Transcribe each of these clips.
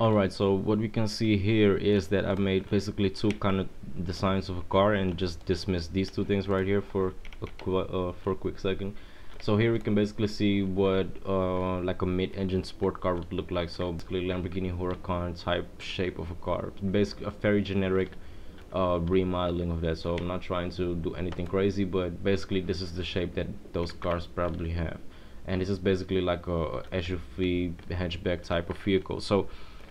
Alright, so what we can see here is that I made basically two kind of designs of a car and just dismiss these two things right here for a, uh, for a quick second. So here we can basically see what uh, like a mid-engine sport car would look like. So basically Lamborghini Huracan type shape of a car. Basically a very generic uh, remodeling of that. So I'm not trying to do anything crazy, but basically this is the shape that those cars probably have. And this is basically like a SUV hatchback type of vehicle. So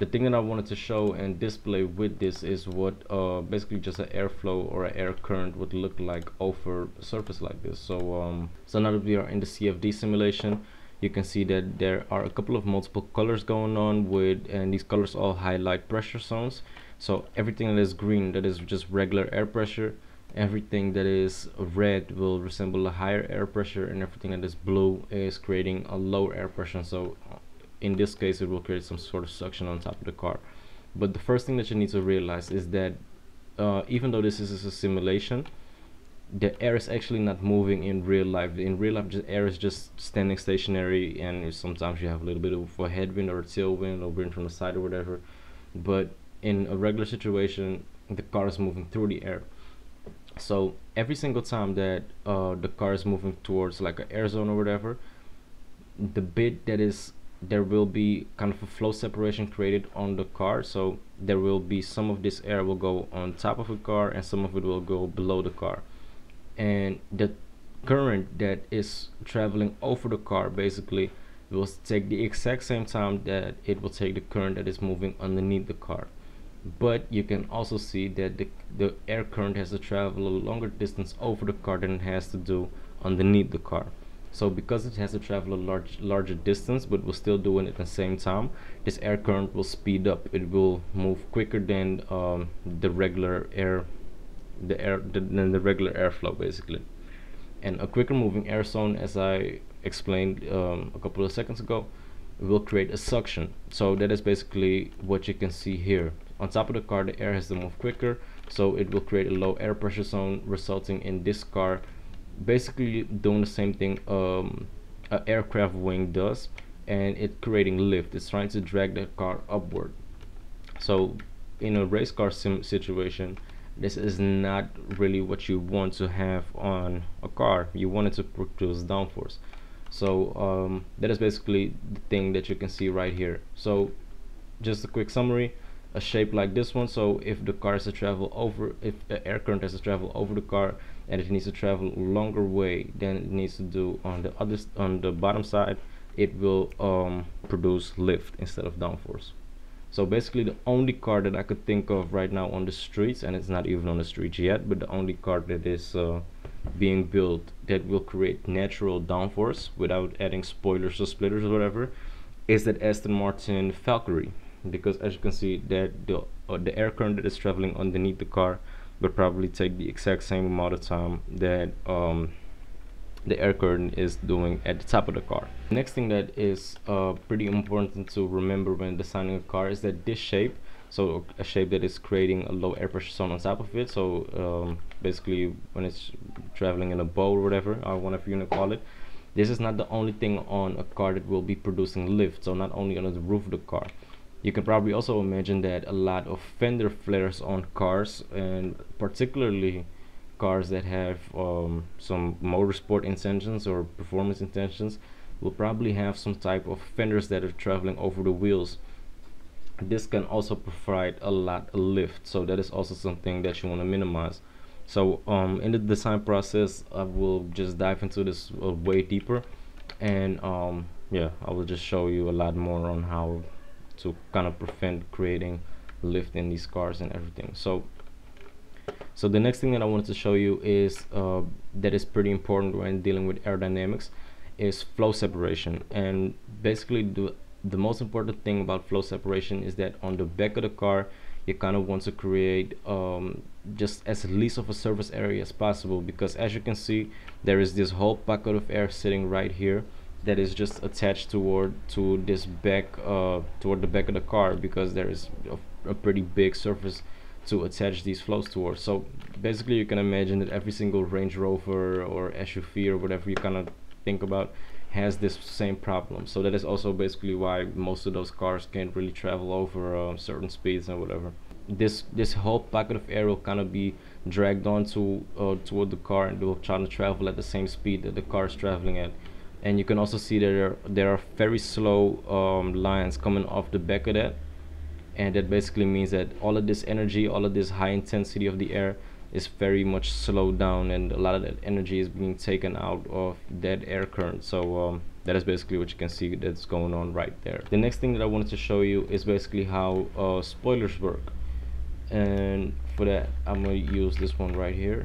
the thing that I wanted to show and display with this is what uh, basically just an airflow or an air current would look like over a surface like this. So um, so now that we are in the CFD simulation you can see that there are a couple of multiple colors going on with and these colors all highlight pressure zones. So everything that is green that is just regular air pressure everything that is red will resemble a higher air pressure and everything that is blue is creating a lower air pressure. So in this case it will create some sort of suction on top of the car. But the first thing that you need to realize is that uh, even though this is a simulation the air is actually not moving in real life. In real life the air is just standing stationary and sometimes you have a little bit of a headwind or a tailwind or wind from the side or whatever. But in a regular situation the car is moving through the air. So every single time that uh, the car is moving towards like an air zone or whatever the bit that is there will be kind of a flow separation created on the car. So there will be some of this air will go on top of the car and some of it will go below the car. And the current that is traveling over the car basically will take the exact same time that it will take the current that is moving underneath the car. But you can also see that the, the air current has to travel a longer distance over the car than it has to do underneath the car so because it has to travel a large larger distance but will still doing it at the same time this air current will speed up. It will move quicker than um, the regular air the air than the regular airflow basically. And a quicker moving air zone as I explained um, a couple of seconds ago will create a suction. So that is basically what you can see here. On top of the car the air has to move quicker so it will create a low air pressure zone resulting in this car basically doing the same thing um, an aircraft wing does and it creating lift. It's trying to drag the car upward. So in a race car sim situation this is not really what you want to have on a car. You want it to produce downforce. So um, that is basically the thing that you can see right here. So just a quick summary a shape like this one. So if the car has to travel over if the air current has to travel over the car and it needs to travel longer way than it needs to do on the other on the bottom side it will um, produce lift instead of downforce. So basically the only car that I could think of right now on the streets and it's not even on the streets yet but the only car that is uh, being built that will create natural downforce without adding spoilers or splitters or whatever is that Aston Martin Valkyrie because as you can see that the uh, the air current that is traveling underneath the car would probably take the exact same amount of time that um, the air curtain is doing at the top of the car. Next thing that is uh, pretty important to remember when designing a car is that this shape, so a shape that is creating a low air pressure zone on top of it, so um, basically when it's traveling in a bow or whatever, or whatever you want to call it, this is not the only thing on a car that will be producing lift, so not only on the roof of the car you can probably also imagine that a lot of fender flares on cars and particularly cars that have um, some motorsport intentions or performance intentions will probably have some type of fenders that are traveling over the wheels. This can also provide a lot of lift so that is also something that you want to minimize. So um, in the design process I will just dive into this uh, way deeper and um, yeah I will just show you a lot more on how to kind of prevent creating lift in these cars and everything. So so the next thing that I wanted to show you is uh, that is pretty important when dealing with aerodynamics is flow separation. And basically the the most important thing about flow separation is that on the back of the car you kind of want to create um, just as least of a surface area as possible because as you can see there is this whole pocket of air sitting right here that is just attached toward to this back uh, toward the back of the car because there is a, a, pretty big surface to attach these flows towards so basically you can imagine that every single Range Rover or SUV or whatever you kind of think about has this same problem. So that is also basically why most of those cars can't really travel over uh, certain speeds and whatever. This this whole pocket of air will kind of be dragged onto uh, toward the car and will try to travel at the same speed that the car is traveling at and you can also see that there, there are very slow um, lines coming off the back of that. And that basically means that all of this energy all of this high intensity of the air is very much slowed down and a lot of that energy is being taken out of that air current. So um, that is basically what you can see that's going on right there. The next thing that I wanted to show you is basically how uh, spoilers work. And for that I'm gonna use this one right here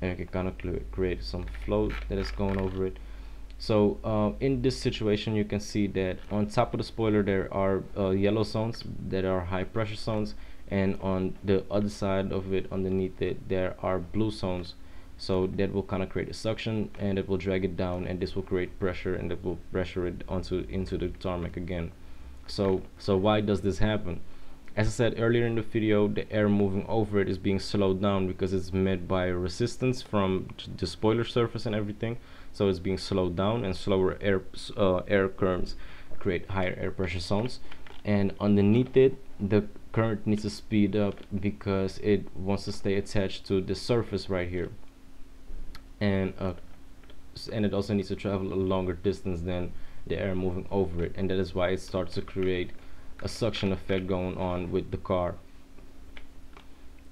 and I can kind of create some float that is going over it. So uh, in this situation you can see that on top of the spoiler there are uh, yellow zones that are high pressure zones and on the other side of it underneath it there are blue zones. So that will kind of create a suction and it will drag it down and this will create pressure and it will pressure it onto into the tarmac again. So so why does this happen as I said earlier in the video the air moving over it is being slowed down because it's met by resistance from the spoiler surface and everything. So it's being slowed down and slower air uh, air currents create higher air pressure zones. And underneath it the current needs to speed up because it wants to stay attached to the surface right here. And uh, and it also needs to travel a longer distance than the air moving over it. And that is why it starts to create a suction effect going on with the car.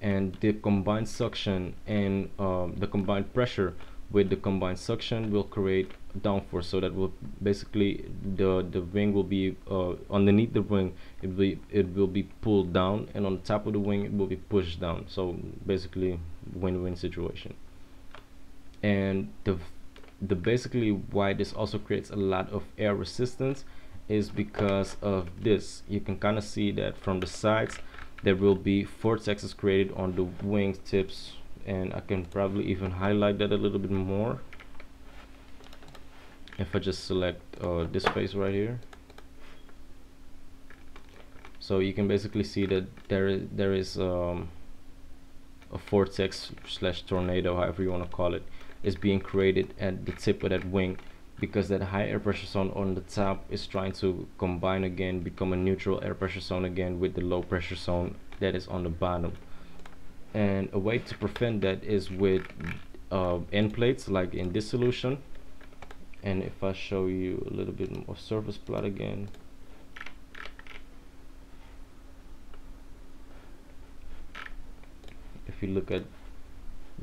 And the combined suction and um, the combined pressure with the combined suction will create downforce. So that will basically the the wing will be uh, underneath the wing it will be it will be pulled down and on top of the wing it will be pushed down. So basically win-win situation. And the the basically why this also creates a lot of air resistance is because of this. You can kind of see that from the sides there will be vortexes created on the wing tips and I can probably even highlight that a little bit more. If I just select uh, this face right here. So you can basically see that there is there is um, a vortex slash tornado however you want to call it is being created at the tip of that wing because that high air pressure zone on the top is trying to combine again become a neutral air pressure zone again with the low pressure zone that is on the bottom. And a way to prevent that is with uh, end plates like in this solution. And if I show you a little bit more surface plot again. If you look at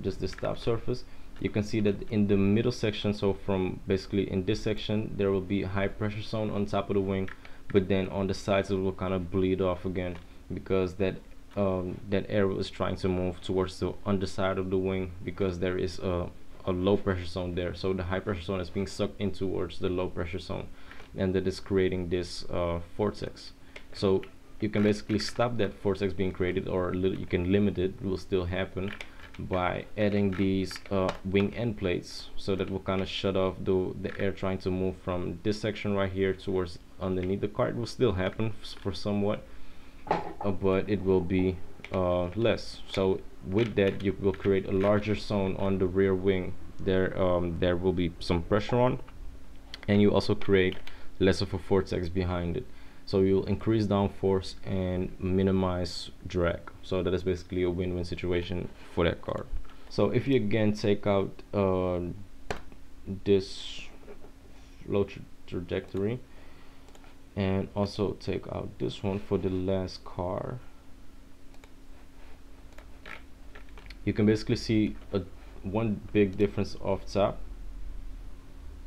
just this top surface you can see that in the middle section so from basically in this section there will be a high pressure zone on top of the wing but then on the sides it will kind of bleed off again because that um, that air is trying to move towards the underside of the wing because there is a, a low pressure zone there. So the high pressure zone is being sucked in towards the low pressure zone and that is creating this uh, vortex. So you can basically stop that vortex being created or you can limit it, it will still happen by adding these uh, wing end plates so that will kind of shut off the, the air trying to move from this section right here towards underneath. The car it will still happen for somewhat uh, but it will be uh, less. So with that you will create a larger zone on the rear wing. There um, there will be some pressure on and you also create less of a vortex behind it so you'll increase downforce and minimize drag. So that is basically a win-win situation for that car. So if you again take out uh, this flow tra trajectory and also take out this one for the last car you can basically see a one big difference off top.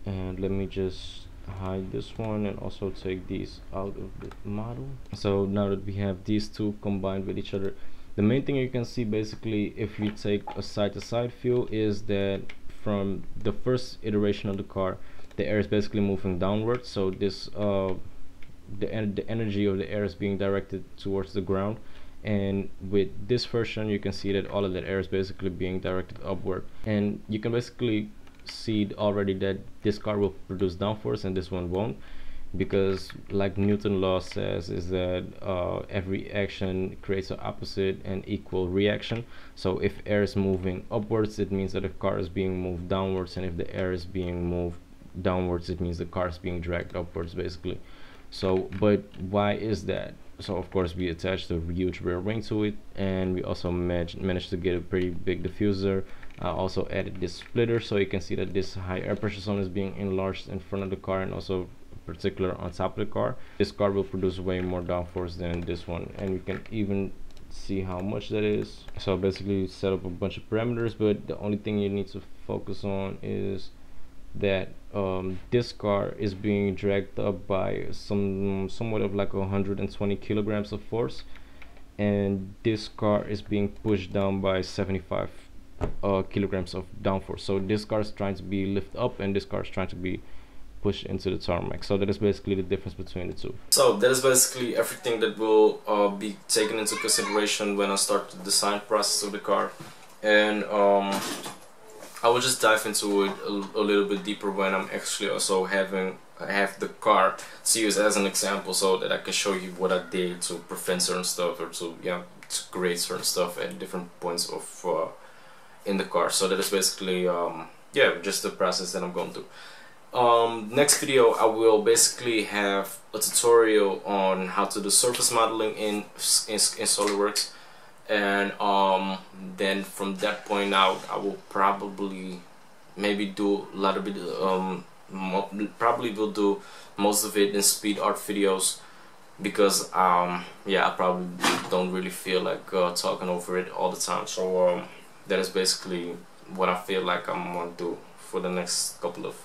And let me just hide this one and also take these out of the model. So now that we have these two combined with each other the main thing you can see basically if you take a side-to-side -side view is that from the first iteration of the car the air is basically moving downwards. So this uh, the, en the energy of the air is being directed towards the ground. And with this version you can see that all of that air is basically being directed upward. And you can basically see already that this car will produce downforce and this one won't. Because like Newton law says is that uh, every action creates an opposite and equal reaction. So if air is moving upwards it means that the car is being moved downwards and if the air is being moved downwards it means the car is being dragged upwards basically. So but why is that? So of course we attached a huge rear wing to it and we also managed managed to get a pretty big diffuser I also added this splitter so you can see that this high air pressure zone is being enlarged in front of the car and also particular on top of the car. This car will produce way more downforce than this one and we can even see how much that is. So basically you set up a bunch of parameters but the only thing you need to focus on is that um, this car is being dragged up by some somewhat of like 120 kilograms of force and this car is being pushed down by 75 uh, kilograms of downforce so this car is trying to be lifted up and this car is trying to be pushed into the tarmac. So that is basically the difference between the two. So that is basically everything that will uh, be taken into consideration when I start the design process of the car. And um, I will just dive into it a, a, little bit deeper when I'm actually also having I have the car to use as an example so that I can show you what I did to prevent certain stuff or to yeah to create certain stuff at different points of uh, in the car. So that is basically um, yeah just the process that I'm going through. Um, next video I will basically have a tutorial on how to do surface modeling in, in, in SolidWorks. And um, then from that point out I will probably maybe do a lot of it um, probably will do most of it in speed art videos because um, yeah I probably don't really feel like uh, talking over it all the time. So um, that is basically what I feel like I'm gonna do for the next couple of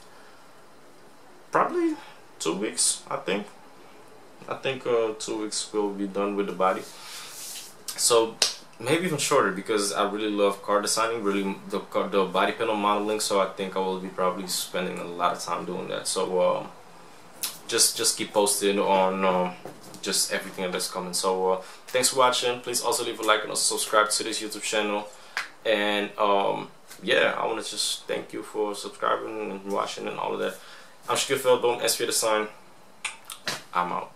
probably two weeks I think. I think uh, two weeks will be done with the body. So maybe even shorter because I really love car designing really the, the body panel modeling so I think I will be probably spending a lot of time doing that. So uh, just just keep posted on uh, just everything that's coming. So uh, thanks for watching. Please also leave a like and also subscribe to this YouTube channel and um, yeah I want to just thank you for subscribing and watching and all of that I'm Shaquille Veldboom, S for the sign. I'm out.